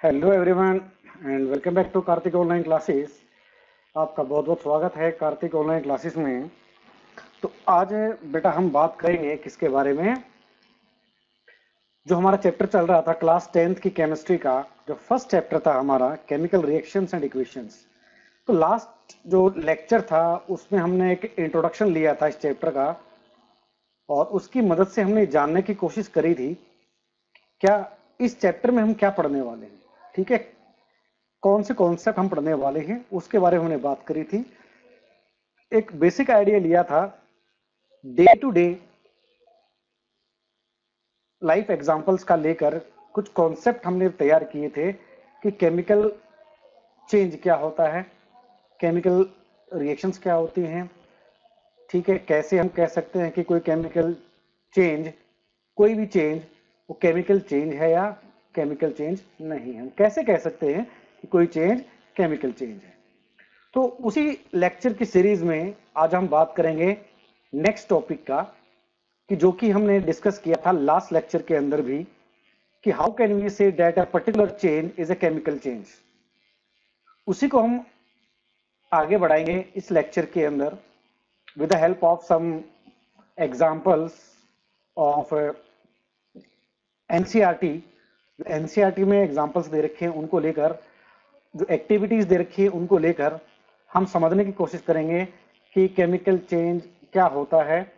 Hello everyone and welcome back to Kartik online classes आपका बहुत बहुत स्वागत है कार्तिक ऑनलाइन क्लासेस में। तो आज बेटा हम बात करेंगे किसके बारे में? जो हमारा चैप्टर चल रहा था क्लास टेंथ की केमिस्ट्री का, जो फ़र्स्ट चैप्टर था हमारा केमिकल रिएक्शंस एंड इक्वेशंस तो लास्ट जो लेक्चर था, उसमें हमने एक इंट्रोडक्शन लिया था इस चैप्टर का, और उसकी मदद से हमने जानने की कोशिश करी थी, क्या इस चैप्टर में हम क्या पढ़ने वाले हैं? ठीक है? कौन से कॉन्सेप्ट हम पढ़ने वाले हैं, उसके बारे में हमने बात करी थी। एक बेसिक आइडिया लिया था day to day life examples का लेकर कुछ कॉन्सेप्ट हमने तैयार किए थे कि केमिकल चेंज क्या होता है केमिकल रिएक्शंस क्या होती हैं, ठीक है? कैसे हम कह सकते हैं कि कोई केमिकल चेंज कोई भी चेंज वो केमिकल चेंज है या केमिकल चेंज नहीं है। कैसे कह सकते हैं कि कोई चेंज केमिकल चेंज है? तो उसी लेक्चर की सीरीज़ में आज हम बात करेंगे नेक्स्ट टॉपिक का, कि जो कि हमने डिस्कस किया था लास्ट लेक्चर के अंदर भी, कि how can we say that a particular change is a chemical change उसी को हम आगे बढ़ाएँगे इस लेक्चर के अंदर with the help of some examples of NCERT NCERT में एग्जांपल्स दे रखे हैं उनको लेकर, जो एक्टिविटीज़ दे रखी है उनको लेकर हम समझने की कोशिश करेंगे कि केमिकल चेंज क्या होता है,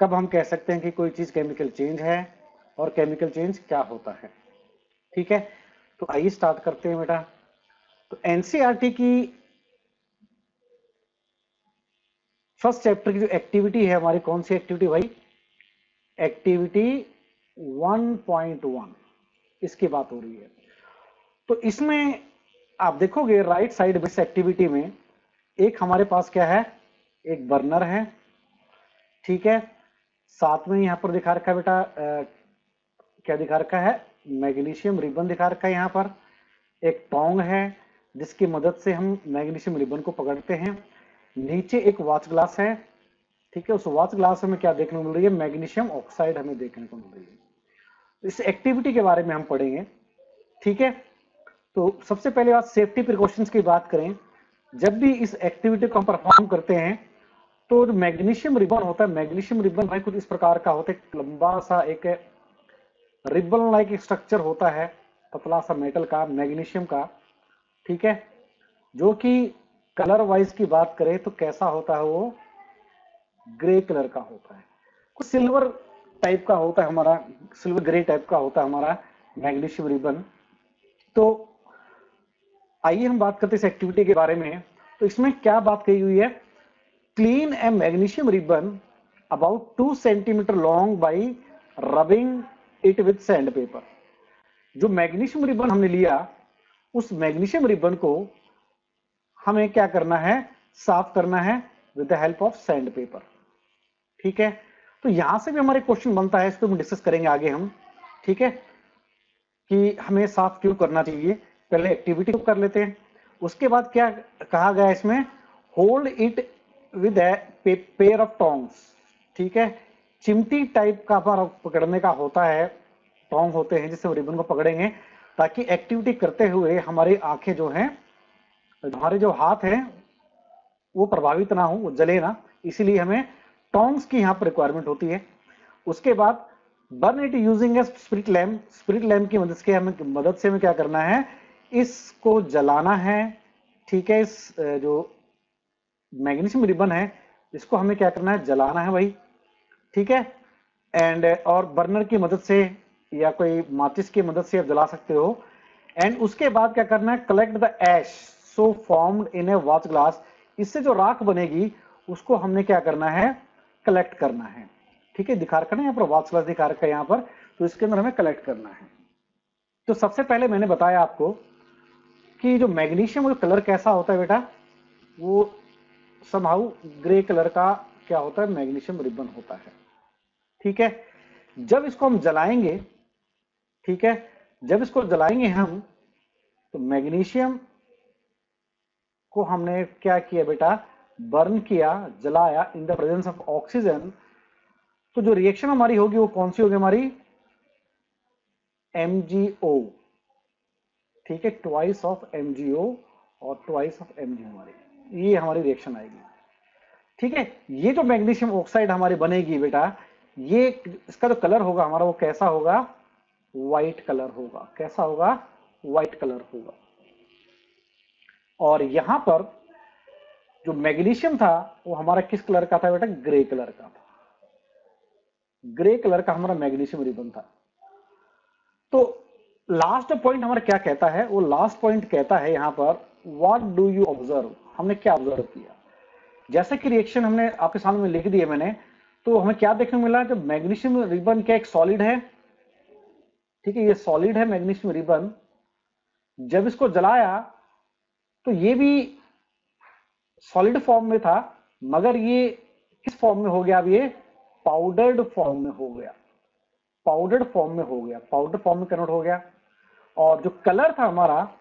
कब हम कह सकते हैं कि कोई चीज़ केमिकल चेंज है और केमिकल चेंज क्या होता है। ठीक है? तो आइए स्टार्ट करते हैं बेटा। तो एनसीईआरटी की फ़र्स्ट चैप्टर की जो एक्टिविटी है, हमारी कौन सी एक्टिविटी भाई? एक्टिविटी 1.1 इसकी बात हो रही है। तो इसमें आप देखोगे राइट साइड में एक्टिविटी में एक हमारे पास क्या है? एक बर्नर है। ठीक है? साथ में यहाँ पर दिखा रखा है बेटा क्या दिखा रखा है? मैग्नीशियम रिबन दिखा रखा है यहाँ पर। एक टोंग है, जिसकी मदद से हम मैग्नीशियम रिबन को पकड़ते हैं। नीचे एक वॉच ग्लास है। ठीक है? उस वॉच ग्लास में क्या देखने को मिल रही है? मैग्नीशियम ऑक्साइड हमें देखने को मिल रही है। इस एक्टिविटी के बारे में हम पढ़ेंगे, ठीक है? तो सबसे पहले बात सेफ्टी प्रिकॉशंस की बात करें। जब भी इस एक्टिविटी को हम परफॉर्म करते हैं तो मैग्नीशियम रिबन होता है। मैग्नीशियम रिबन भाई कुछ इस प्रकार का होता है। लंबा सा एक रिबन लाइक स्ट्रक्चर होता है। पतला सा मेटल का मैग्नीशियम का, ठीक है? जो कि कलर वाइज की बात करें तो कैसा होता है वो? ग्रे कलर का होता है। कुछ सिल्वर टाइप का होता है हमारा सिल्वर ग्रे टाइप का होता है हमारा मैग्नीशियम रिबन तो आइए हम बात करते हैं इस एक्टिविटी के बारे में। तो इसमें क्या बात कही हुई है? Clean a magnesium ribbon about two centimetre long by rubbing it with sand paper जो मैग्नीशियम रिबन हमने लिया, उस मैग्नीशियम रिबन को हमें क्या करना है? साफ़ करना है with the help of sand paper ठीक है? तो यहाँ से भी हमारे क्वेश्चन बनता है, इसको हम डिस्कस करेंगे आगे हम, ठीक है? कि हमें साफ़ क्यों करना चाहिए? पहले एक्टिविटी को कर लेते हैं। उसके बाद क्या कहा गया इसमें? Hold it with pair of tongs ठीक है? चिमटी टाइप का पकड़ने का होता है टोंग होते हैं जिससे रिबन को पकड़ेंगे, ताकि एक्टिविटी करते हुए हमारी आँखें जो हैं, हमारे जो हाथ हैं, वो प्रभावित ना हो, वो जले ना। इसीलिए हमें टोंग्स की यहाँ पर रिक्वायरमेंट होती है। उसके बाद burn it using a spirit lamp spirit lamp की मदद से हमें, मदद से हमें क्या करना है? इसको जलाना है, ठीक है, इस जो मैग्नीशियम रिबन है, इसको हमें क्या करना है? जलाना है भाई ठीक है? एंड और बर्नर की मदद से या कोई माचिस की मदद से आप जला सकते हो। एंड उसके बाद क्या करना है? Collect the ash so formed in a watch glass इससे जो राख बनेगी, उसको हमने क्या करना है? कलेक्ट करना है। ठीक है दिखा रखा ना यहाँ पर वॉच ग्लास दिखा रखा है यहाँ पर तो इसके अंदर हमें कलेक्ट करना है। तो सबसे पहले मैंने बताया आपको कि जो मैग्नीशियम का कलर कैसा होता है बेटा, वो समहाउ ग्रे कलर का क्या होता है, मैग्नीशियम रिबन होता है। ठीक है? जब इसको हम जलाएँगे, ठीक है, जब इसको जलाएँगे हम तो मैग्नीशियम को हमने क्या किया बेटा बर्न किया, जलाया in the presence of oxygen तो जो रिएक्शन हमारी होगी वो कौन सी होगी हमारी? एमजीओ ठीक है ट्वाइस ऑफ़ एम और ट्वाइस ऑफ़ एम हमारी। ये हमारी रिएक्शन आएगी। ठीक है, ये जो मैग्नीशियम ऑक्साइड हमारी बनेगी बेटा, ये इसका जो कलर होगा हमारा वो कैसा होगा? व्हाइट कलर होगा। कैसा होगा? व्हाइट कलर होगा। और यहाँ पर जो मैग्नीशियम था, वो हमारा किस कलर का था बेटा? ग्रे कलर का था। ग्रे कलर का हमारा मैग्नीशियम रिबन था। तो लास्ट पॉइंट हमारा क्या कहता है? वो लास्ट पॉइंट कहता है यहाँ पर व्हाट डू यू ऑब्ज़र्व हमने क्या ऑब्ज़र्व किया? जैसे कि रिएक्शन हमने आपके सामने लिख दिया मैंने तो हमें क्या देखने को मिला? जब मैग्नीशियम रिबन क्या एक सॉलिड है? ठीक है, ये सॉलिड है मैग्नीशियम रिबन। जब इसको जलाया तो ये भी सॉलिड फॉर्म में था, मगर ये किस फॉर्म में हो गया अब ये? पाउडर्ड फॉर्म में हो गया। पाउडर्ड फॉर्म में हो गया। पाउडर फॉर्म में कन्वर्ट हो गया। और जो कलर था हमारा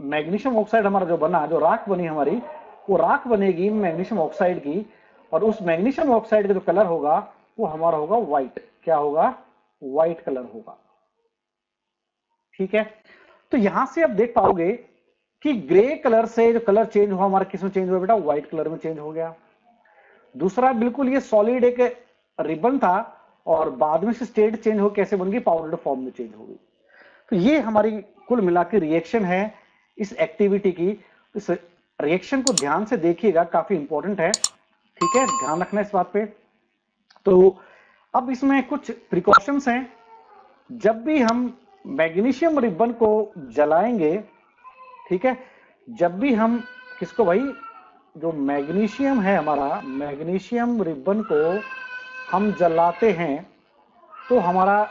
मैग्नीशियम ऑक्साइड हमारा जो बना, जो राख बनी हमारी, वो राख बनेगी मैग्नीशियम ऑक्साइड की। और उस मैग्नीशियम ऑक्साइड का जो कलर होगा, वो हमारा होगा व्हाइट क्या होगा? व्हाइट कलर होगा। ठीक है? तो यहाँ से आप देख पाओगे कि ग्रे कलर से जो कलर चेंज हुआ, हमारा किसमें चेंज हुआ बेटा? व्हाइट कलर में चेंज हो गया। दूसरा, बिल्कुल ये सॉलिड एक रिबन था और बाद में से स्टेट चेंज हो कैसे बन गई? पाउडर फॉर्म में चेंज हो गई। तो ये हमारी कुल मिलाकर रिएक्शन है इस एक्टिविटी की। इस रिएक्शन को ध्यान से देखिएगा, काफ़ी इंपॉर्टेंट है। ठीक है? ध्यान रखना इस बात पे। तो अब इसमें कुछ प्रिकॉशंस हैं। जब भी हम मैग्नीशियम रिबन को जलाएँगे ठीक है? जब भी हम किसको भाई, जो मैग्नीशियम है हमारा, मैग्नीशियम रिबन को हम जलाते हैं तो हमारा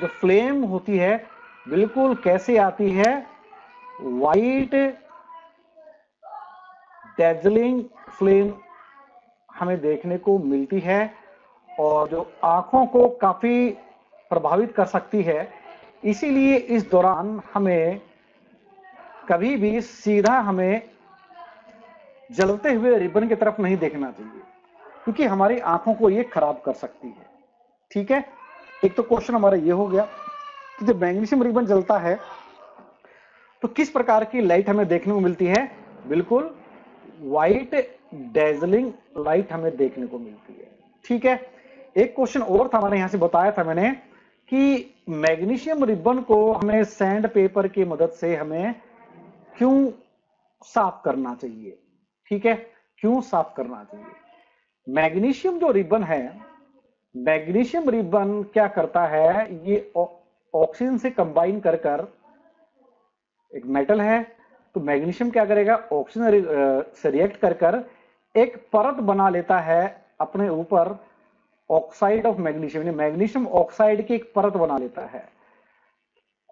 जो फ्लेम होती है बिल्कुल कैसे आती है? वाइट डेजलिंग फ्लेम हमें देखने को मिलती है और जो आँखों को काफ़ी प्रभावित कर सकती है। इसीलिए इस दौरान हमें कभी भी सीधा हमें जलते हुए रिबन की तरफ़ नहीं देखना चाहिए, क्योंकि हमारी आँखों को ये खराब कर सकती है। ठीक है? एक तो क्वेश्चन हमारा ये हो गया कि जब मैग्नीशियम रिबन जलता है तो किस प्रकार की लाइट हमें देखने को मिलती है? बिल्कुल व्हाइट डेजलिंग लाइट हमें देखने को मिलती है। ठीक है? एक क्वेश्चन और था मैंने यहाँ से बताया था मैंने कि मैग्नीशियम रिबन को हमें सैंड पेपर की मदद से हमें क्यों साफ़ करना चाहिए? ठीक है? क्यों साफ़ करना चाहिए? मैग्नीशियम जो रिबन है, मैग्नीशियम रिबन क्या करता है? ये ऑक्सीजन से कंबाइन कर कर एक मेटल है तो मैग्नीशियम क्या करेगा? ऑक्सीजन से रिएक्ट कर कर एक परत बना लेता है अपने ऊपर oxide of magnesium magnesium oxide की एक परत बना लेता है।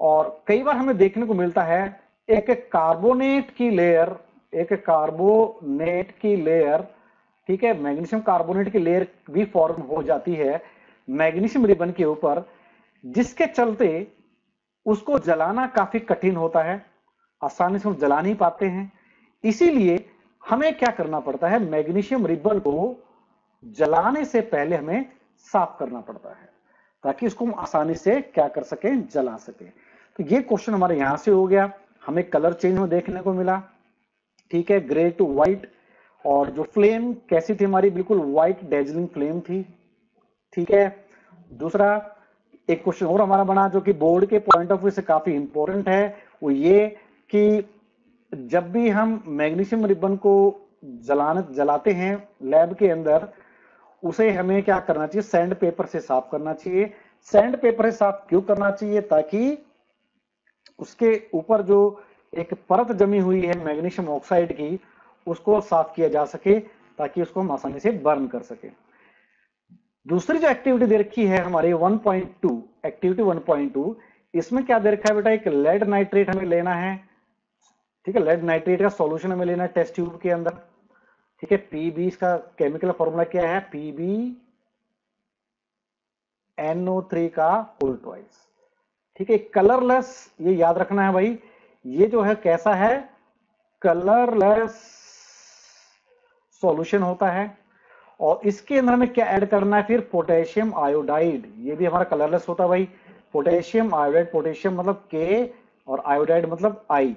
और कई बार हमें देखने को मिलता है एक कार्बोनेट की लेयर, एक कार्बोनेट की लेयर, ठीक है, मैग्नीशियम कार्बोनेट की लेयर भी फॉर्म हो जाती है मैग्नीशियम रिबन के ऊपर, जिसके चलते उसको जलाना काफ़ी कठिन होता है, आसानी से हम जला नहीं पाते हैं। इसीलिए हमें क्या करना पड़ता है, मैग्नीशियम रिबन को जलाने से पहले हमें साफ़ करना पड़ता है, ताकि इसको हम आसानी से क्या कर सके, जला सके। तो ये क्वेश्चन हमारे यहाँ से हो गया। हमें कलर चेंज में देखने को मिला। ठीक है ग्रे टू व्हाइट और जो फ्लेम कैसी थी हमारी, बिल्कुल व्हाइट डेजलिंग फ्लेम थी। ठीक है, दूसरा एक क्वेश्चन और हमारा बना जो कि बोर्ड के पॉइंट ऑफ़ व्यू से काफ़ी इंपॉर्टेंट है, वो ये कि जब भी हम मैग्नीशियम रिबन को जलाने, जलाते हैं लैब के अंदर, उसे हमें क्या करना चाहिए? सैंड पेपर से साफ़ करना चाहिए। सैंड पेपर से साफ़ क्यों करना चाहिए? ताकि उसके ऊपर जो एक परत जमी हुई है मैग्नीशियम ऑक्साइड की, उसको साफ़ किया जा सके ताकि उसको हम आसानी से बर्न कर सके। दूसरी जो एक्टिविटी दे रखी है हमारी 1.2 एक्टिविटी 1.2 इसमें क्या दे रखा है बेटा? एक लेड नाइट्रेट हमें लेना है। ठीक है लेड नाइट्रेट का सॉल्यूशन हमें लेना है टेस्ट ट्यूब के अंदर। ठीक है पीबी इसका केमिकल फॉर्मूला क्या है? पीबी एनओ थ्री का होल ठीक है कलरलेस ये याद रखना है भाई। ये जो है, कैसा है? कलरलेस सॉल्यूशन होता है। और इसके अंदर हमें क्या ऐड करना है? फिर पोटेशियम आयोडाइड ये भी हमारा कलरलेस होता है भाई। पोटेशियम आयोडाइड पोटेशियम मतलब के और आयोडाइड मतलब आई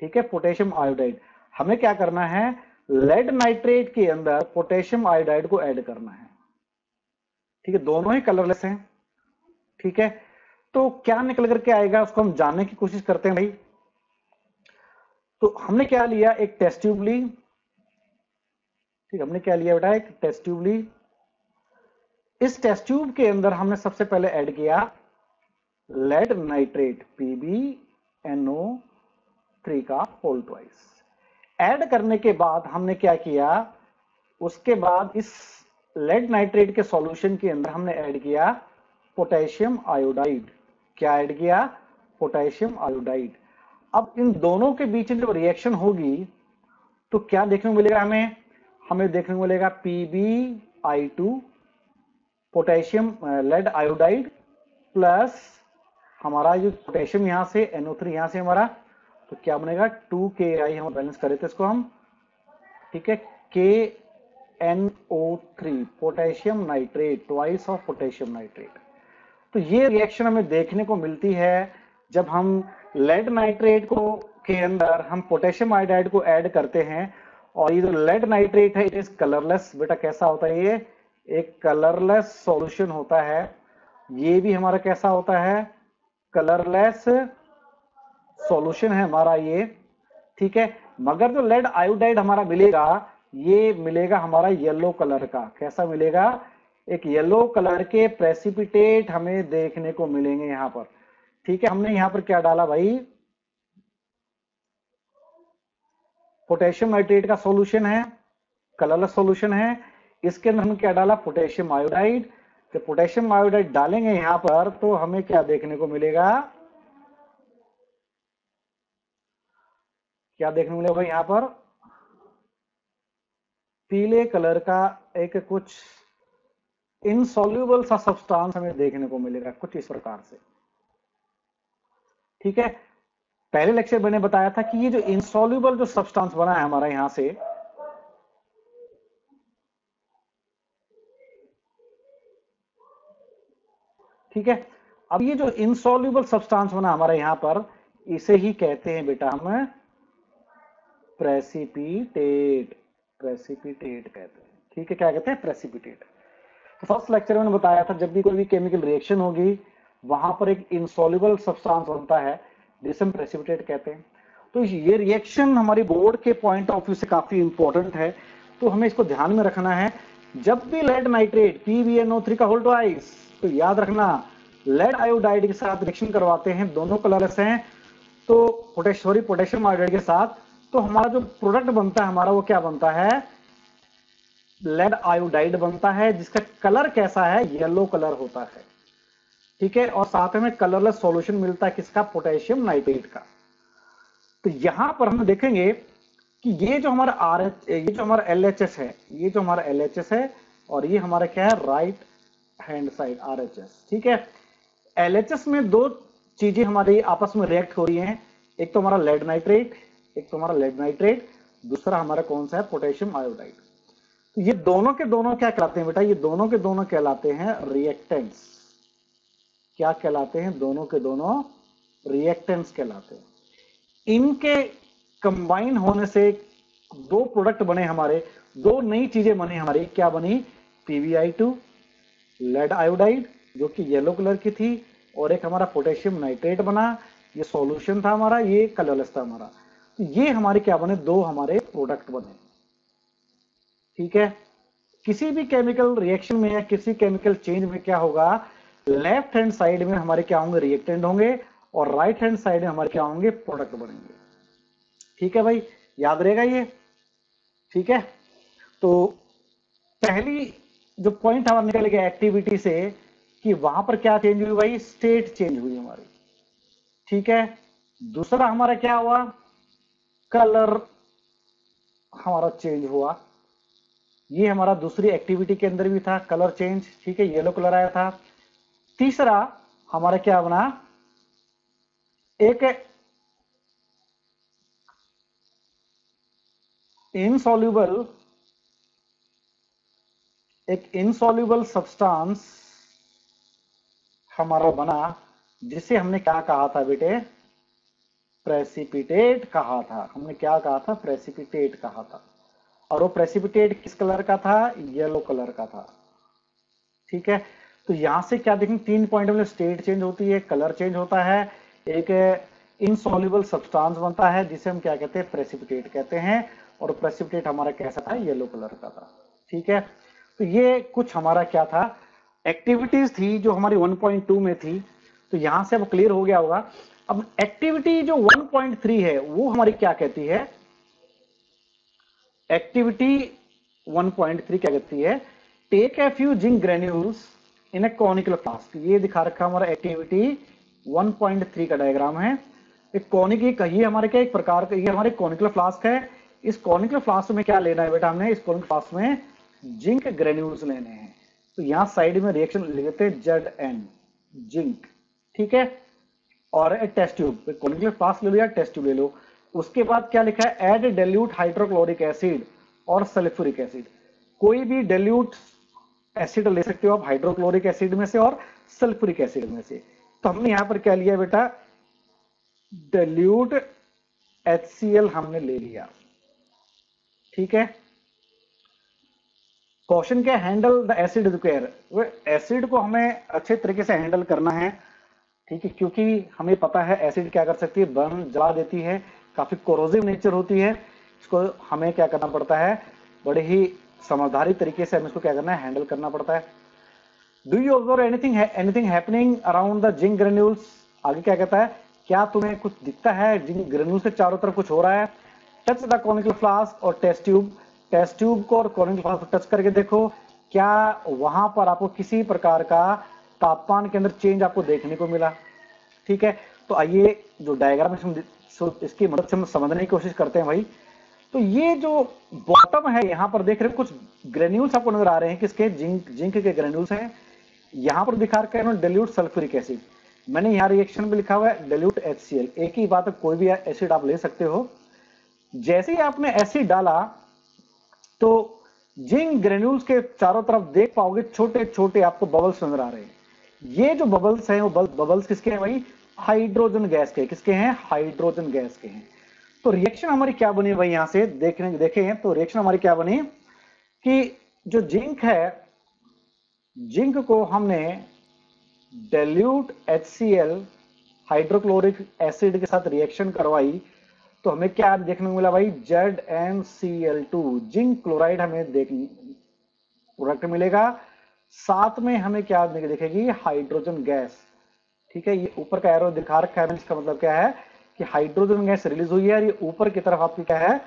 ठीक है? पोटेशियम आयोडाइड हमें क्या करना है? लेड नाइट्रेट के अंदर पोटेशियम आयोडाइड को ऐड करना है। ठीक है, दोनों ही कलरलेस हैं। ठीक है तो क्या निकल करके आएगा, उसको हम जानने की कोशिश करते हैं भाई। तो हमने क्या लिया, एक टेस्ट ट्यूब ली। ठीक, हमने क्या लिया बेटा, एक टेस्ट ट्यूब ली। इस टेस्ट ट्यूब के अंदर हमने सबसे पहले ऐड किया lead nitrate Pb NO three का होल ट्वाइस ऐड करने के बाद हमने क्या किया, उसके बाद इस लेड नाइट्रेट के सॉल्यूशन के अंदर हमने ऐड किया पोटेशियम आयोडाइड क्या ऐड किया? पोटेशियम आयोडाइड अब इन दोनों के बीच जो रिएक्शन होगी तो क्या देखने को मिलेगा हमें? हमें देखने को मिलेगा Pb I two potassium lead iodide plus हमारा जो पोटेशियम यहाँ से एनओ थ्री यहाँ से हमारा तो क्या बनेगा? टू के आई हम बैलेंस करे थे इसको हम। ठीक है? K N O three potassium nitrate twice of potassium nitrate तो ये रिएक्शन हमें देखने को मिलती है जब हम लेड नाइट्रेट को के अंदर हम पोटेशियम आयोडाइड को ऐड करते हैं और ये जो लेड नाइट्रेट है इट इज़ कलरलेस बेटा कैसा होता है ये? एक कलरलेस सॉल्यूशन होता है। ये भी हमारा कैसा होता है? कलरलेस सॉल्यूशन है हमारा ये। ठीक है? मगर जो लेड आयोडाइड हमारा मिलेगा, ये मिलेगा हमारा येलो कलर का। कैसा मिलेगा? एक येलो कलर के प्रेसिपिटेट हमें देखने को मिलेंगे यहाँ पर। ठीक है, हमने यहाँ पर क्या डाला भाई? पोटेशियम नाइट्रेट का सॉल्यूशन है कलरलेस सॉल्यूशन है। इसके अंदर हमने क्या डाला? पोटेशियम आयोडाइड तो पोटेशियम आयोडाइड डालेंगे यहाँ पर तो हमें क्या देखने को मिलेगा? क्या देखने को मिलेगा यहाँ पर? पीले कलर का एक कुछ इनसॉल्यूबल सा सब्सटेंस हमें देखने को मिलेगा कुछ इस प्रकार से। ठीक है? पहले लेक्चर मैंने बताया था कि ये जो इनसॉल्यूबल जो सब्सटेंस बना है हमारा यहाँ से, ठीक है? अब ये जो इनसॉल्यूबल सब्सटेंस बना हमारे यहाँ पर, इसे ही कहते हैं बेटा हम प्रेसिपिटेट प्रेसिपिटेट कहते हैं। ठीक है, क्या कहते हैं? प्रेसिपिटेट फ़र्स्ट लेक्चर में बताया था, जब भी कोई भी केमिकल रिएक्शन होगी, वहाँ पर एक इंसॉल्युबल सब्सटेंस बनता है, जिसे हम प्रेसिपिटेट कहते हैं। तो ये रिएक्शन हमारी बोर्ड के पॉइंट ऑफ़ व्यू से काफ़ी इंपॉर्टेंट है। तो हमें इसको ध्यान में रखना है। जब भी लेड नाइट्रेट थ्री का होल्ड ट्वाइस तो याद रखना लेड आयोडाइड के साथ रिएक्शन करवाते हैं, दोनों कलर्स हैं तो पोटेश पोटेशियम आयोडाइड के साथ। तो हमारा जो प्रोडक्ट बनता है, हमारा वो क्या बनता है? लेड आयोडाइड बनता है, जिसका कलर कैसा है? येलो कलर होता है। ठीक है? और साथ में कलरलेस सॉल्यूशन मिलता है किसका? पोटेशियम नाइट्रेट का। तो यहाँ पर हम देखेंगे कि ये जो हमारा आर एच ये जो हमारा एल एच एस है, ये जो हमारा एल एच एस है, और ये हमारा क्या है? Right hand side R H S ठीक है? एल एच एस में दो चीज़ें हमारी आपस में रिएक्ट हो रही हैं। एक तो हमारा लेड नाइट्रेट एक तो हमारा लेड नाइट्रेट दूसरा हमारा कौन सा है? पोटेशियम आयोडाइड ये दोनों के दोनों क्या कहलाते हैं बेटा? ये दोनों के दोनों कहलाते हैं रिएक्टेंट्स क्या कहलाते हैं? दोनों के दोनों रिएक्टेंट्स कहलाते हैं। इनके कंबाइन होने से दो प्रोडक्ट बने हमारे, दो नई चीज़ें बनी हमारी। क्या बनी? पीवीआई टू लेड आयोडाइड जो कि येलो कलर की थी, और एक हमारा पोटेशियम नाइट्रेट बना। ये सॉल्यूशन था हमारा, ये कलरलेस था हमारा। ये हमारे क्या बने? दो हमारे प्रोडक्ट बने। ठीक है? किसी भी केमिकल रिएक्शन में या किसी केमिकल चेंज में क्या होगा? लेफ़्ट हैंड साइड में हमारे क्या होंगे? रिएक्टेंट होंगे और राइट हैंड साइड में हमारे क्या होंगे? प्रोडक्ट बनेंगे। ठीक है भाई? याद रहेगा ये? ठीक है? तो पहली जो पॉइंट हमारा निकल गया एक्टिविटी से कि वहाँ पर क्या चेंज हुई भाई? स्टेट चेंज हुई हमारी। ठीक है? दूसरा हमारा क्या हुआ? कलर हमारा चेंज हुआ। ये हमारा दूसरी एक्टिविटी के अंदर भी था कलर चेंज ठीक है येलो कलर आया था। तीसरा, हमारा क्या बना? एक इनसॉल्यूबल एक इनसॉल्यूबल सब्सटेंस हमारा बना, जिसे हमने क्या कहा था बेटे? प्रेसिपिटेट कहा था। हमने क्या कहा था? प्रेसिपिटेट कहा था। और वो प्रेसिपिटेट किस कलर का था? येलो कलर का था। ठीक है? तो यहाँ से क्या देखेंगे तीन पॉइंट में स्टेट चेंज होती है कलर चेंज होता है, एक इनसॉल्युबल सब्सटेंस बनता है, जिसे हम क्या कहते हैं प्रेसिपिटेट कहते हैं, और प्रेसिपिटेट हमारा कैसा था? येलो कलर का था। ठीक है? तो ये कुछ हमारा क्या था? एक्टिविटीज़ थी जो हमारी 1.2 में थी। तो यहाँ से अब क्लियर हो गया होगा। अब एक्टिविटी जो 1.3 है, वो हमारी क्या कहती है? एक्टिविटी 1.3 क्या कहती है? Take a few zinc granules in a conical flask ये दिखा रखा हमारा एक्टिविटी 1.3 का डायग्राम है। एक कॉनिक ये हमारे क्या? एक प्रकार का, ये हमारे कॉनिकल फ्लास्क है। इस कॉनिकल फ्लास्क में क्या लेना है बेटा हमने? इस कॉनिकल फ्लास्क में जिंक ग्रेन्यूल्स लेने हैं। तो यहाँ साइड में रिएक्शन लिखते हैं जेड एन जिंक ठीक है? और टेस्ट ट्यूब कॉनिकल फ्लास्क ले लो या टेस्ट ट्यूब ले लो। उसके बाद क्या लिखा है? एड डेल्यूट हाइड्रोक्लोरिक एसिड और सल्फ्यूरिक एसिड कोई भी डेल्यूट एसिड ले सकते हो आप हाइड्रोक्लोरिक एसिड में से और सल्फ्यूरिक एसिड में से. तो हमने यहाँ पर क्या लिया बेटा? डेल्यूट HCl हमने ले लिया. ठीक है? क्वेश्चन क्या हैंडल द एसिड रिक्वायर वो एसिड को हमें अच्छे तरीके से हैंडल करना है. ठीक है? क्योंकि हमें पता है एसिड क्या कर सकती है? बर्न जला देती है. काफ़ी कोरोजिव नेचर होती है। इसको हमें क्या करना पड़ता है? बड़े ही समझदारी तरीके से हमें इसको क्या करना है? हैंडल करना पड़ता है। Do you observe anything anything happening around the zinc granules आगे क्या कहता है? क्या तुम्हें कुछ दिखता है? जिंक ग्रेन्यूल्स के चारों तरफ़ कुछ हो रहा है? टच द कॉनिकल फ्लास्क और टेस्ट ट्यूब टेस्ट ट्यूब को और कॉनिकल फ्लास्क को टच करके देखो। क्या वहाँ पर आपको किसी प्रकार का तापमान के अंदर चेंज आपको देखने को मिला? ठीक है? तो आइए जो डायग्राम इसकी मदद से हम समझने की कोशिश करते हैं भाई। तो ये जो बॉटम है, यहाँ पर देख रहे हैं, कुछ ग्रेन्यूल्स आपको नज़र आ रहे हैं किसके जिंक जिंक के ग्रेन्यूल्स हैं। यहाँ पर दिखा रखा है डेल्यूट सल्फ्यूरिक एसिड मैंने यहाँ रिएक्शन में लिखा हुआ है डेल्यूट एचसीएल एक ही बात कोई भी एसिड आप ले सकते हो। जैसे ही आपने एसिड डाला तो जिंक ग्रेन्यूल्स के चारों तरफ़ देख पाओगे छोटे छोटे आपको बबल्स नज़र आ रहे हैं। ये जो बबल्स हैं, वो बबल्स किसके हैं भाई? हाइड्रोजन गैस के, किसके हैं? हाइड्रोजन गैस के हैं। तो रिएक्शन हमारी क्या बनी भाई यहाँ से? देखने, देखे तो रिएक्शन हमारी क्या बनी? कि जो जिंक है, जिंक को हमने डेल्यूट एल हाइड्रोक्लोरिक एसिड के साथ रिएक्शन करवाई तो हमें क्या देखने को मिला भाई? Z N C L two zinc chloride हमें देख प्रोडक्ट मिलेगा। साथ में हमें क्या दिखेगी हाइड्रोजन गैस ठीक है, ये ऊपर का एरो दिखा रखा है, इसका मतलब क्या है कि हाइड्रोजन गैस रिलीज़ हुई है और ये ऊपर की तरफ़ आपकी क्या है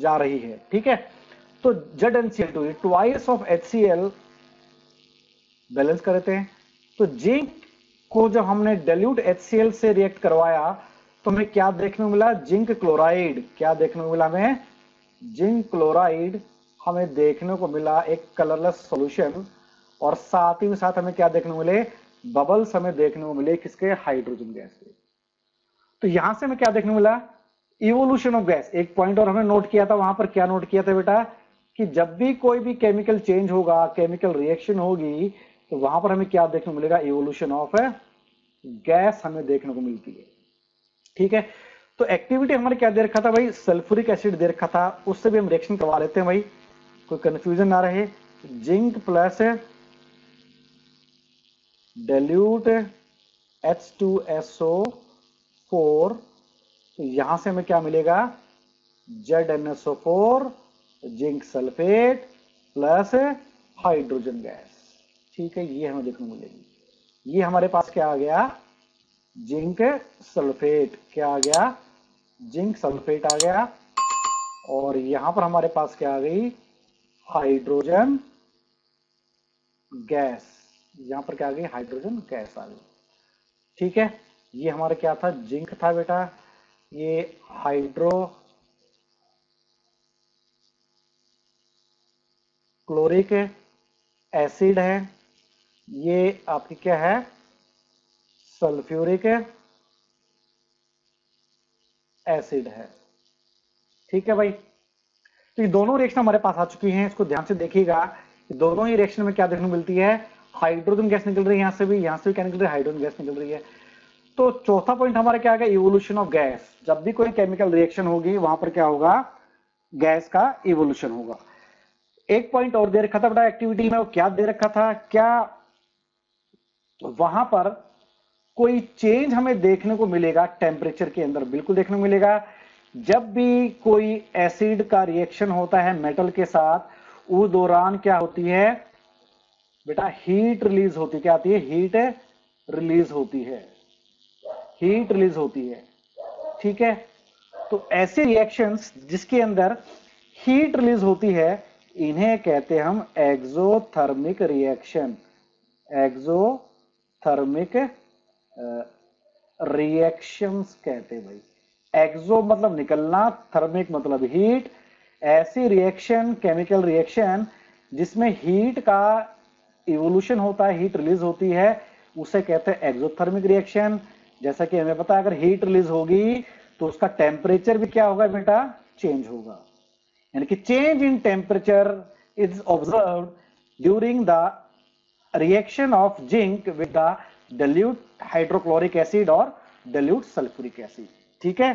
जा रही है, ठीक है? तो Z N C L two twice of H C L balance करते हैं। तो जिंक को जब हमने डेल्यूट एच सी एल से रिएक्ट करवाया तो हमें क्या देखने को मिला? जिंक क्लोराइड क्या देखने को मिला हमें? जिंक क्लोराइड हमें देखने को मिला एक कलरलेस सॉल्यूशन और साथ ही साथ हमें क्या देखने को मिले? बबल्स हमें देखने को मिले किसके? हाइड्रोजन गैस के। तो यहाँ से हमें क्या देखने मिला? इवोल्यूशन ऑफ़ गैस एक पॉइंट और हमें नोट किया था, वहाँ पर क्या नोट किया था बेटा? कि जब भी कोई भी केमिकल चेंज होगा केमिकल रिएक्शन होगी तो वहाँ पर हमें क्या देखने को मिलेगा? इवोल्यूशन ऑफ़ गैस हमें देखने को मिलती है। ठीक है? तो एक्टिविटी हमारे क्या दे रखा था भाई? सल्फ्यूरिक एसिड दे रखा था। उससे भी हम रिएक्शन करवा लेते हैं भाई। कोई कंफ्यूजन ना रहे। Zinc plus dilute H two SO four तो यहाँ से हमें क्या मिलेगा? Z N S O four zinc sulphate plus hydrogen gas ठीक है, ये हमें देखने को मिलेगी। ये हमारे पास क्या आ गया? Zinc sulphate. क्या आ गया? जिंक सल्फेट आ गया। और यहाँ पर हमारे पास क्या आ गई? Hydrogen gas. यहाँ पर क्या आ गई? हाइड्रोजन गैस आ गई। ठीक है? ये हमारा क्या था? जिंक था बेटा। ये हाइड्रो क्लोरिक एसिड है। ये आपकी क्या है? सल्फ्यूरिक एसिड है। ठीक है भाई? तो ये दोनों रिएक्शन हमारे पास आ चुकी हैं। इसको ध्यान से देखिएगा। दोनों ही रिएक्शन में क्या देखने को मिलती है? हाइड्रोजन गैस निकल रही है यहाँ से भी, यहाँ से भी क्या निकल रही है? हाइड्रोजन गैस निकल रही है। तो चौथा पॉइंट हमारा क्या है इवोल्यूशन ऑफ़ गैस जब भी कोई केमिकल रिएक्शन होगी, वहाँ पर क्या होगा? गैस का इवोल्यूशन होगा। एक पॉइंट और दे रखा था बेटा एक्टिविटी में, वो क्या दे रखा था? क्या वहाँ पर कोई चेंज हमें देखने को मिलेगा? टेम्परेचर के अंदर बिल्कुल देखने को मिलेगा। जब भी कोई एसिड का रिएक्शन होता है मेटल के साथ, उस दौरान क्या होती है? बेटा हीट रिलीज़ होती, क्या आती है? हीट रिलीज़ होती है। हीट रिलीज़ होती है। ठीक है? तो ऐसे रिएक्शंस जिसके अंदर हीट रिलीज़ होती है, इन्हें कहते हम एक्सोथर्मिक रिएक्शन एक्सोथर्मिक रिएक्शंस कहते हैं भाई। एक्सो मतलब निकलना थर्मिक मतलब हीट ऐसी रिएक्शन केमिकल रिएक्शन जिसमें हीट का इवोल्यूशन होता है हीट रिलीज़ होती है, उसे कहते हैं एक्सोथर्मिक रिएक्शन जैसा कि हमें पता है, अगर हीट रिलीज़ होगी तो उसका टेम्परेचर भी क्या होगा बेटा? चेंज होगा. यानी कि change in temperature is observe during the reaction of zinc with the dilute hydrochloric acid और डल्यूट सल्फ्यूरिक एसिड ठीक है?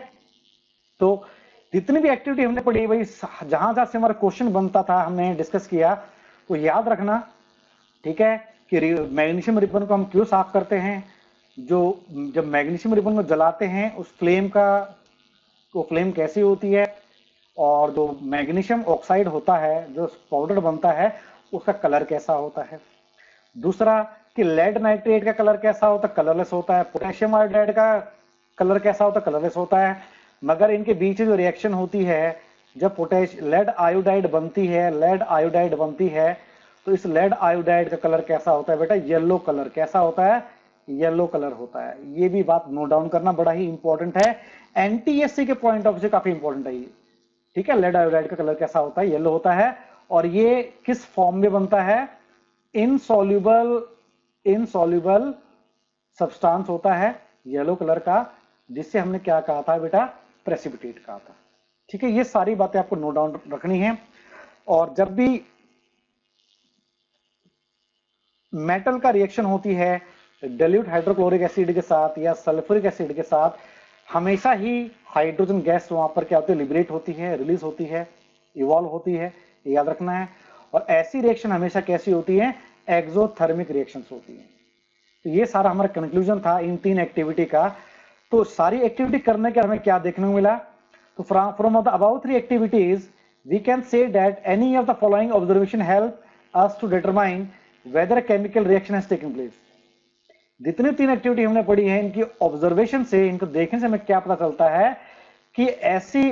तो जितनी भी एक्टिविटी हमने पढ़ी, भाई जहाँ जहाँ से हमारा क्वेश्चन बनता था, हमने डिस्कस किया तो याद रखना ठीक है, कि मैग्नीशियम रिबन को हम क्यों साफ़ करते हैं? जो, जब मैग्नीशियम रिबन को जलाते हैं, उस फ्लेम का, वो फ्लेम कैसी होती है? और जो मैग्नीशियम ऑक्साइड होता है, जो पाउडर बनता है, उसका कलर कैसा होता है? दूसरा, कि लेड नाइट्रेट का कलर कैसा होता है? कलरलेस होता है। पोटेशियम आयोडाइड का कलर कैसा होता है? कलरलेस होता है। मगर इनके बीच जो रिएक्शन होती है, जब पोटेश, लेड आयोडाइड बनती है, लेड आयोडाइड बनती है तो इस लेड आयोडाइड का कलर कैसा होता है बेटा? येलो कलर कैसा होता है? येलो कलर होता है। ये भी बात नोट डाउन करना बड़ा ही इंपॉर्टेंट है। एनटीएससी के पॉइंट ऑफ़ व्यू काफ़ी इंपॉर्टेंट है ये। ठीक है? लेड आयोडाइड का कलर कैसा होता है? येलो होता है। और ये किस फॉर्म में बनता है? इनसॉल्यूबल इनसॉल्यूबल सब्सटेंस होता है येलो कलर का, जिससे हमने क्या कहा था बेटा? प्रेसिपिटेट कहा था। ठीक है? ये सारी बातें आपको नोट डाउन रखनी है। और जब भी मेटल का रिएक्शन होती है डेल्यूट हाइड्रोक्लोरिक एसिड के साथ या सल्फ्यूरिक एसिड के साथ। हमेशा ही हाइड्रोजन गैस वहाँ पर क्या होती है लिबरेट होती है रिलीज़ होती है इवॉल्व होती है, याद रखना है। और ऐसी रिएक्शन हमेशा कैसी होती है? एक्सोथर्मिक रिएक्शन होती है। तो ये सारा हमारा कंक्लूजन था इन तीन एक्टिविटी का। तो सारी एक्टिविटी करने के हमें क्या देखने को मिला? तो from the about three activities we can say that any of the following observation help us to determine whether chemical reaction has taken place जितनी तीन एक्टिविटी हमने पढ़ी है, इनकी ऑब्जर्वेशन से, इनको देखने से हमें क्या पता चलता है कि ऐसी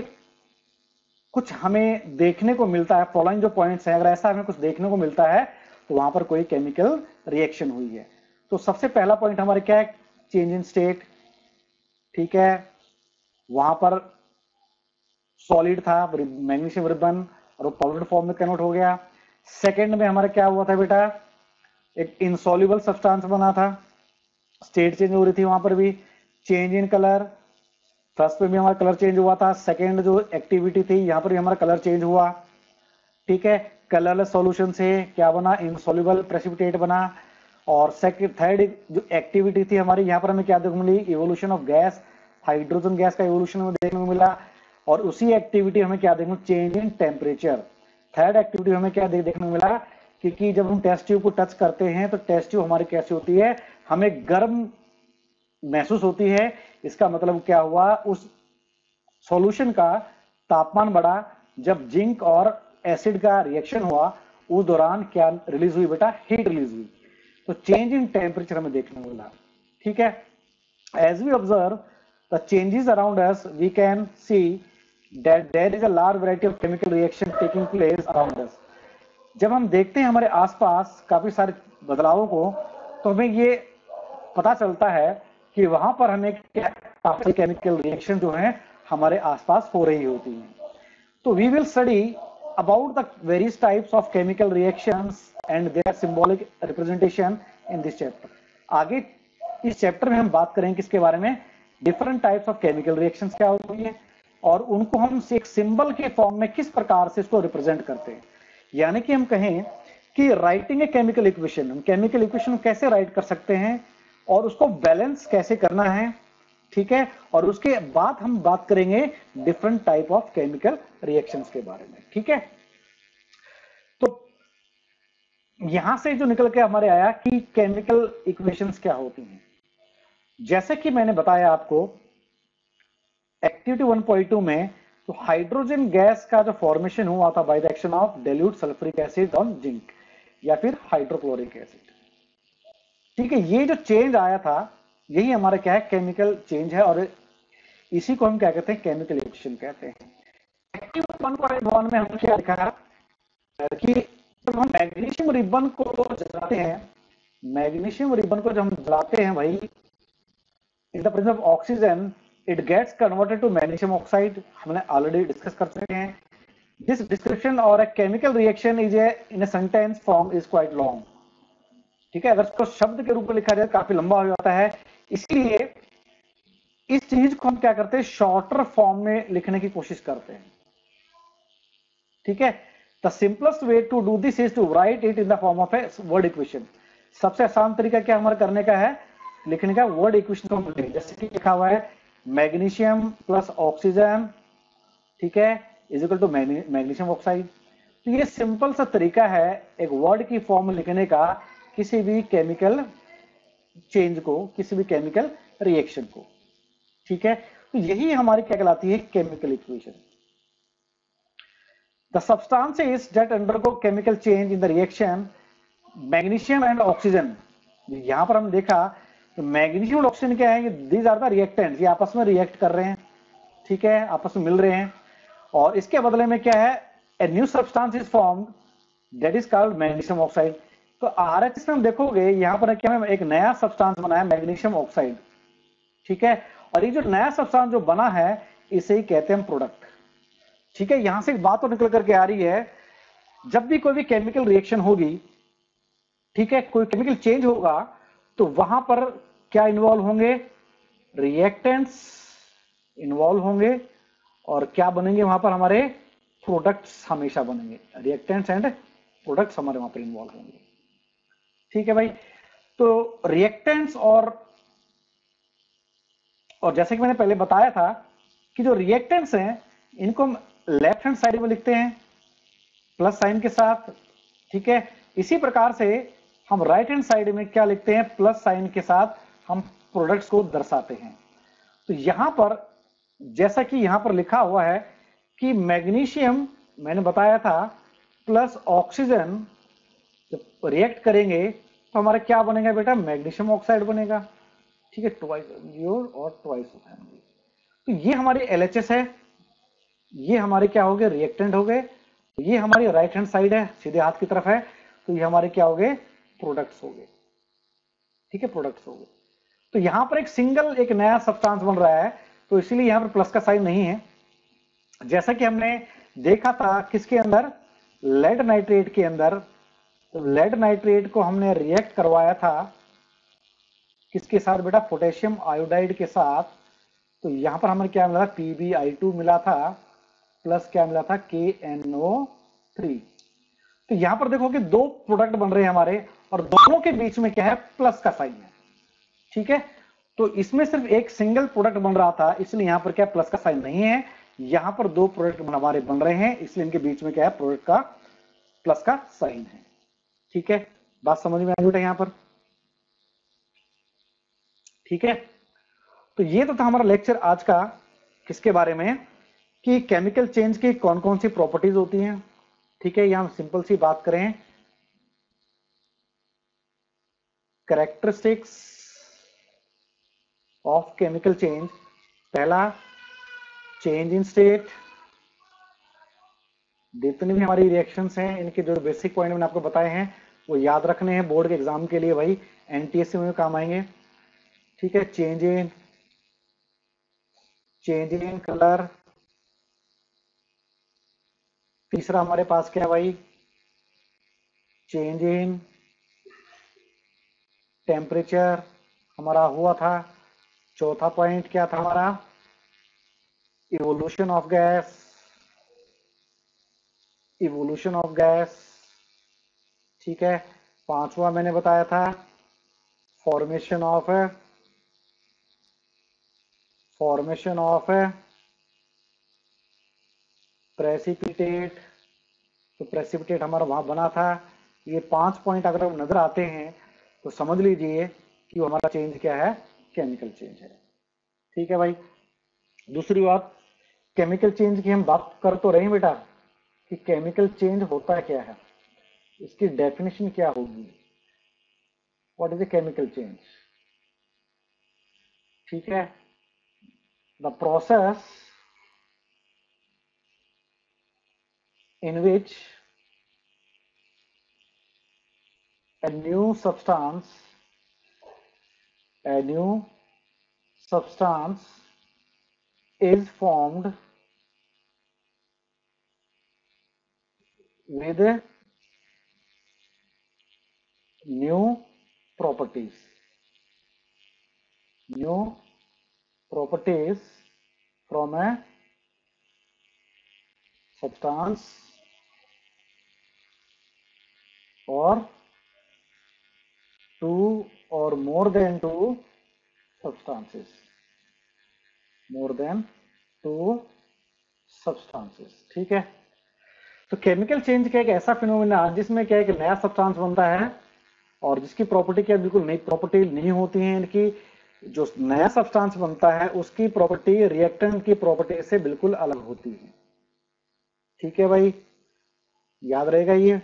कुछ हमें देखने को मिलता है फॉलोइंग जो पॉइंट्स हैं, अगर ऐसा हमें कुछ देखने को मिलता है तो वहाँ पर कोई केमिकल रिएक्शन हुई है। तो सबसे पहला पॉइंट हमारे क्या है? चेंज इन स्टेट ठीक है? वहाँ पर सॉलिड था मैग्नीशियम रिबन और वो पाउडर फॉर्म में कन्वर्ट हो गया। सेकेंड में हमारा क्या हुआ था बेटा? एक इंसॉल्युबल सब्सटेंस बना था। स्टेट चेंज हो रही थी वहाँ पर भी। चेंज इन कलर फ़र्स्ट में भी हमारा कलर चेंज हुआ था। सेकेंड जो एक्टिविटी थी, यहाँ पर भी हमारा कलर चेंज हुआ। ठीक है? कलरलेस सॉल्यूशन से क्या बना? इनसोल्यूबल प्रेसिपिटेट बना। और सेकेंड थर्ड जो एक्टिविटी थी हमारी, यहाँ पर हमें क्या देखने मिली? Evolution of gas hydrogen gas का इवोल्यूशन हमें देखने को मिला। और उसी एक्टिविटी हमें क्या देखने change in temperature third activity हमें क्या देखने को मिला? क्योंकि जब हम टेस्ट ट्यूब को टच करते हैं तो टेस्ट ट्यूब हमारी कैसी होती है? हमें गर्म महसूस होती है। इसका मतलब क्या हुआ? उस सॉल्यूशन का तापमान बढ़ा। जब जिंक और एसिड का रिएक्शन हुआ, उस दौरान क्या रिलीज़ हुई बेटा? हीट रिलीज़ हुई। तो चेंज इन टेम्परेचर हमें देखने को मिला। ठीक है? As we observe the changes around us we can see that there is a large variety of chemical reaction taking place around us जब हम देखते हैं हमारे आसपास काफ़ी सारे बदलावों को तो हमें ये पता चलता है कि वहाँ पर हमें क्या काफ़ी केमिकल रिएक्शन जो है हमारे आसपास हो रही होती है। तो we will study about the various types of chemical reactions and their symbolic representation in this chapter. आगे इस चैप्टर में हम बात करेंगे किसके बारे में? Different types of chemical reactions क्या होती हैं और उनको हम एक सिंबल के फॉर्म में किस प्रकार से इसको रिप्रेजेंट करते हैं। यानी कि हम कहें कि राइटिंग ए केमिकल इक्वेशन हम केमिकल इक्वेशन कैसे राइट कर सकते हैं और उसको बैलेंस कैसे करना है, ठीक है? और उसके बाद हम बात करेंगे different type of chemical reactions के बारे में, ठीक है? तो यहाँ से जो निकल के हमारे आया कि केमिकल इक्वेशंस क्या होती हैं। जैसे कि मैंने बताया आपको एक्टिविटी 1.2 में तो हाइड्रोजन गैस का जो फॉर्मेशन हुआ था by the action of dilute sulphuric acid on zinc या फिर हाइड्रोक्लोरिक एसिड ठीक है, ये जो चेंज आया था, यही हमारा क्या है केमिकल चेंज है और इसी को हम क्या कहते हैं केमिकल रिएक्शन कहते हैं। एक्टिव 1.1 में हमने क्या लिखा कि जब हम मैग्नीशियम रिबन को जलाते हैं मैग्नीशियम रिबन को जब हम जलाते हैं भाई in the presence of oxygen it gets converted to magnesium oxide हमने ऑलरेडी डिस्कस कर चुके हैं। दिस डिस्क्रिप्शन और a chemical reaction is a, in sentence form is quite long ठीक है? अगर इसको शब्द के रूप में लिखा जाए, काफ़ी लंबा हो जाता है। इसलिए इस चीज़ को हम क्या करते हैं? शॉर्टर फॉर्म में लिखने की कोशिश करते हैं। ठीक है? The simplest way to do this is to write it in the form of a word equation सबसे आसान तरीका क्या हमारा करने का है? लिखने का वर्ड इक्वेशन को जैसे कि लिखा हुआ है मैग्नीशियम प्लस ऑक्सीजन, ठीक है, is equal to magnesium oxide. तो ये सिंपल सा तरीका है एक वर्ड की फॉर्म लिखने का किसी भी केमिकल चेंज को, किसी भी केमिकल रिएक्शन को, ठीक है? तो यही हमारी क्या कहलाती है? Chemical equation the substances that undergo chemical change in the reaction magnesium and oxygen, यहाँ पर हम देखा तो मैग्नीशियम और ऑक्सीजन क्या है दीज आर द रिएक्टेंट्स ये आपस में रिएक्ट कर रहे हैं, ठीक है, आपस में मिल रहे हैं। और इसके बदले में क्या है a new substance is form that is called magnesium oxide तो आर में हम देखोगे, यहाँ पर क्या एक नया सब्सटेंस बना है मैग्नीशियम ऑक्साइड ठीक है? और ये जो नया सब्सटेंस जो बना है, इसे ही कहते हैं प्रोडक्ट ठीक है? यहाँ से एक बात तो निकल करके आ रही है, जब भी कोई भी केमिकल रिएक्शन होगी, ठीक है, कोई केमिकल चेंज होगा तो वहाँ पर क्या इन्वॉल्व होंगे? रिएक्टेंट्स इन्वॉल्व होंगे और क्या बनेंगे वहाँ पर हमारे? प्रोडक्ट्स हमेशा बनेंगे। रिएक्टेंट्स एंड प्रोडक्ट्स हमारे वहाँ पर इन्वॉल्व होंगे। ठीक है भाई? तो रिएक्टेंट्स और और जैसे कि मैंने पहले बताया था कि जो रिएक्टेंट्स हैं, इनको हम लेफ़्ट हैंड साइड में लिखते हैं प्लस साइन के साथ। ठीक है? इसी प्रकार से हम राइट हैंड साइड में क्या लिखते हैं? प्लस साइन के साथ। हम प्रोडक्ट्स को दर्शाते हैं। तो यहाँ पर, जैसा कि यहाँ पर लिखा हुआ है कि मैग्नीशियम, मैंने बताया था प्लस ऑक्सीजन जब रिएक्ट करेंगे तो हमारा क्या बनेगा बेटा? मैग्नीशियम ऑक्साइड बनेगा। ठीक है ट्वाइस योर और ट्वाइस तो ये हमारे एलएचएस है। ये हमारे क्या हो गए? रिएक्टेंट हो गए। ये हमारी राइट हैंड साइड है, सीधे हाथ की तरफ़ है। तो ये हमारे क्या हो गए? प्रोडक्ट्स हो गए। ठीक है प्रोडक्ट्स हो गए। तो यहाँ पर एक सिंगल, एक नया सब्सटेंस बन रहा है तो इसीलिए यहाँ पर प्लस का साइन नहीं है। जैसा कि हमने देखा था किसके अंदर? लेड नाइट्रेट के अंदर। तो लेड नाइट्रेट को हमने रिएक्ट करवाया था किसके साथ बेटा? पोटेशियम आयोडाइड के साथ। तो यहाँ पर हमें क्या मिला था? पीबीआई मिला था प्लस क्या मिला था? के तो यहाँ पर देखो कि दो प्रोडक्ट बन रहे हैं हमारे, और दोनों के बीच में क्या है? प्लस का साइन है। ठीक है? तो इसमें सिर्फ़ एक सिंगल प्रोडक्ट बन रहा था, इसलिए यहाँ पर क्या प्लस का साइन नहीं है। यहाँ पर दो प्रोडक्ट हमारे बन रहे हैं, इसलिए इनके बीच में क्या है प्रोडक्ट का प्लस का साइन है। ठीक है? बात समझ में आई बेटा यहाँ पर? ठीक है? तो ये तो था हमारा लेक्चर आज का, किसके बारे में? कि केमिकल चेंज की कौन कौन सी प्रॉपर्टीज़ होती हैं। ठीक है? यहाँ सिंपल सी बात करें। करेक्टरिस्टिक्स ऑफ़ केमिकल चेंज पहला चेंज इन स्टेट जितनी भी हमारी रिएक्शंस हैं, इनके जो बेसिक पॉइंट मैंने आपको बताए हैं, वो याद रखने हैं बोर्ड के एग्ज़ाम के लिए भाई। एनटीएससी में काम आएँगे। ठीक है change in change in colour तीसरा हमारे पास क्या है भाई? चेंज इन टेम्परेचर हमारा हुआ था चौथा पॉइंट क्या था हमारा? Evolution of gas evolution of gas ठीक है, पांचवा मैंने बताया था। Formation of of a precipitate. तो प्रेसिपिटेट हमारा वहाँ बना था। ये पाँच पॉइंट अगर नज़र आते हैं तो समझ लीजिए कि हमारा चेंज क्या है। केमिकल चेंज है। ठीक है भाई? दूसरी बात केमिकल चेंज की हम बात कर तो रहे बेटा कि केमिकल चेंज होता क्या है? इसकी डेफिनेशन क्या होगी? What is a chemical change ठीक है? The process in which a new substance a new substance is formed with new properties new properties from a substance or two or more than two substances. More than two substances. ठीक है? तो chemical change क्या एक ऐसा phenomena जिसमें क्या है कि नया सब्सटेंस बनता है और जिसकी प्रॉपर्टी क्या बिल्कुल नई प्रॉपर्टी नहीं होती है इनकी जो नया सब्सटेंस बनता है, उसकी प्रॉपर्टी रिएक्टेंट की प्रॉपर्टी से बिल्कुल अलग होती है। ठीक है भाई? याद रहेगा ये?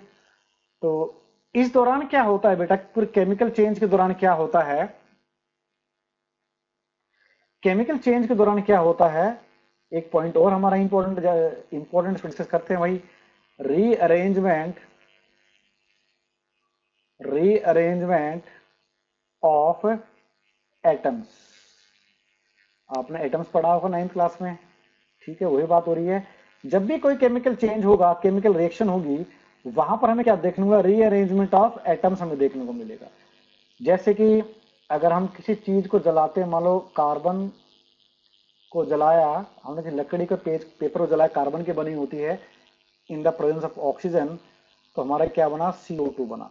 तो इस दौरान क्या होता है बेटा? पूरे केमिकल चेंज के दौरान क्या होता है? केमिकल चेंज के दौरान क्या होता है? एक पॉइंट और हमारा इंपॉर्टेंट इंपॉर्टेंट डिस्कस करते हैं भाई। रीअरेंजमेंट रीअरेंजमेंट ऑफ़ एटम्स आपने एटम्स पढ़ा होगा नाइन्थ क्लास में। ठीक है, वही बात हो रही है। जब भी कोई केमिकल चेंज होगा केमिकल रिएक्शन होगी वहाँ पर हमें क्या देखने को रीअरेंजमेंट ऑफ़ एटम्स हमें देखने को मिलेगा। जैसे कि अगर हम किसी चीज़ को जलाते मान लो कार्बन को जलाया, हमने लकड़ी का पेज पेपर को जलाया कार्बन की बनी होती है in the presence of oxygen तो हमारा क्या बना? टू बना।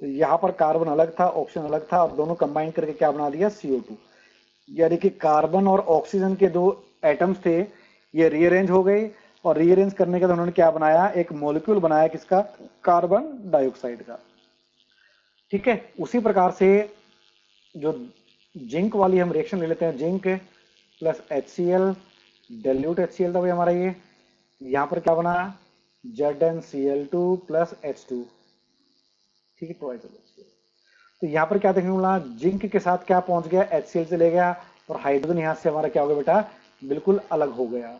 तो यहाँ पर कार्बन अलग था ऑक्सीजन अलग था और दोनों कंबाइन करके क्या बना दिया? टू यानी कि कार्बन और ऑक्सीजन के दो एटम्स थे, ये रीअरेंज हो गए। और रीअरेंज करने के बाद उन्होंने क्या बनाया? एक मोलिक्यूल बनाया किसका? कार्बन डाइऑक्साइड का। ठीक है? उसी प्रकार से जो जिंक वाली हम रिएक्शन ले लेते हैं। Zinc plus H C L dilute H C L था हमारा ये। यहाँ पर क्या बना? Z N C L two plus H two ठीक है? तो यहाँ पर क्या देखने मिला? जिंक के साथ क्या पहुँच गया? एच सी एल से ले गया। और हाइड्रोजन यहाँ से हमारा क्या हो गया बेटा? बिल्कुल अलग हो गया।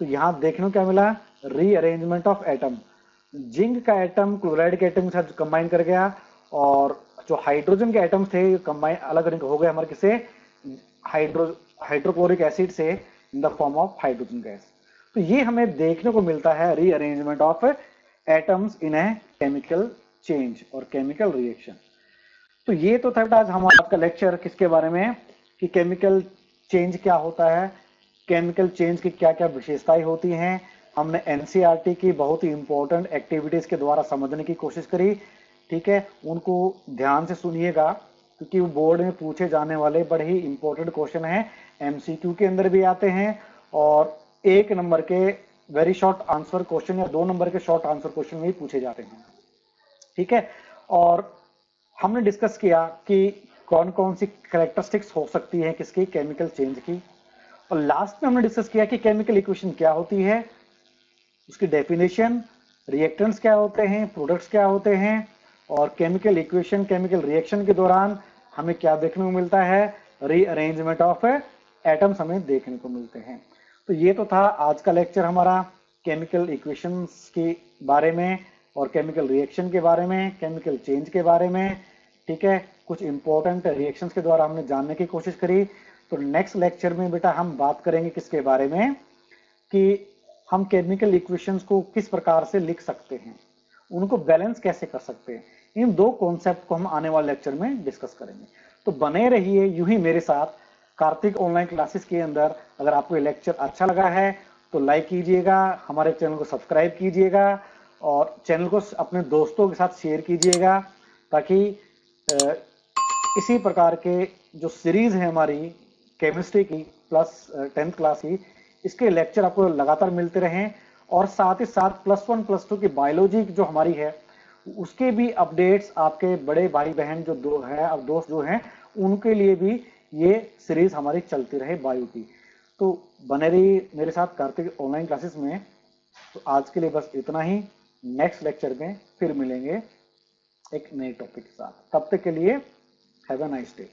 तो यहाँ देखने क्या मिला? रीअरेंजमेंट ऑफ़ एटम जिंक का एटम क्लोराइड के एटम के साथ कंबाइन कर गया और जो हाइड्रोजन के एटम्स थे कंबाइन अलग अलग हो गए हमारे किसे? हाइड्रो हाइड्रोक्लोरिक एसिड से in the form of hydrogen gas तो ये हमें देखने को मिलता है rearrangement of atoms in a chemical change और केमिकल रिएक्शन तो ये तो था आज हमारा आज का लेक्चर किसके बारे में? कि केमिकल चेंज क्या होता है? केमिकल चेंज की क्या क्या विशेषताएँ होती हैं, हमने एनसीईआरटी की बहुत ही इंपॉर्टेंट एक्टिविटीज़ के द्वारा समझने की कोशिश करी, ठीक है? उनको ध्यान से सुनिएगा, क्योंकि बोर्ड में पूछे जाने वाले बड़े ही इंपॉर्टेंट क्वेश्चन हैं। एमसीक्यू के अंदर भी आते हैं और एक नंबर के वेरी शॉर्ट आंसर क्वेश्चन या दो नंबर के शॉर्ट आंसर क्वेश्चन भी पूछे जाते हैं, ठीक है? और हमने डिस्कस किया कि कौन कौन सी करेक्टरिस्टिक्स हो सकती है किसकी केमिकल चेंज की। और लास्ट में हमने डिस्कस किया कि केमिकल इक्वेशन क्या होती है, उसकी डेफिनेशन रिएक्टेंट्स क्या होते हैं प्रोडक्ट्स क्या होते हैं, और केमिकल इक्वेशन केमिकल रिएक्शन के दौरान हमें क्या देखने को मिलता है? रीअरेंजमेंट ऑफ़ एटम्स हमें देखने को मिलते हैं। तो ये तो था आज का लेक्चर हमारा केमिकल इक्वेशंस के बारे में और केमिकल रिएक्शन के बारे में केमिकल चेंज के बारे में। ठीक है? कुछ इंपॉर्टेंट रिएक्शंस के द्वारा हमने जानने की कोशिश करी। तो नेक्स्ट लेक्चर में बेटा हम बात करेंगे किसके बारे में, कि हम केमिकल इक्वेशंस को किस प्रकार से लिख सकते हैं, उनको बैलेंस कैसे कर सकते हैं, इन दो कॉन्सेप्ट को हम आने वाले लेक्चर में डिस्कस करेंगे। तो बने रहिए, यूँ ही मेरे साथ, कार्तिक ऑनलाइन क्लासेस के अंदर। अगर आपको ये लेक्चर अच्छा लगा है तो लाइक कीजिएगा, हमारे चैनल को सब्सक्राइब कीजिएगा, और चैनल को अपने दोस्तों के साथ शेयर कीजिएगा, ताकि इसी प्रकार के जो सीरीज़ है हमारी केमिस्ट्री की प्लस टेंथ क्लास की, इसके लेक्चर आपको लगातार मिलते रहें और साथ ही साथ प्लस वन प्लस टू की बायोलॉजी जो हमारी है, उसके भी अपडेट्स आपके बड़े भाई बहन जो दो है, अब दोस्त जो हैं, उनके लिए भी ये सीरीज़ हमारी चलती रहे बायो की। तो बने रही मेरे साथ कार्तिक ऑनलाइन क्लासेस में। तो आज के लिए बस इतना ही। नेक्स्ट लेक्चर में फिर मिलेंगे एक नए टॉपिक के साथ। तब तक के लिए हैव अ नाइस डे